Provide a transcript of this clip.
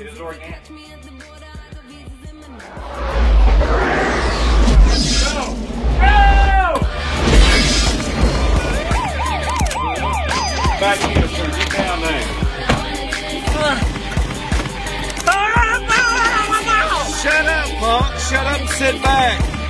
again. Back here, sir. Get down there. Shut up, punk. Shut up and sit back.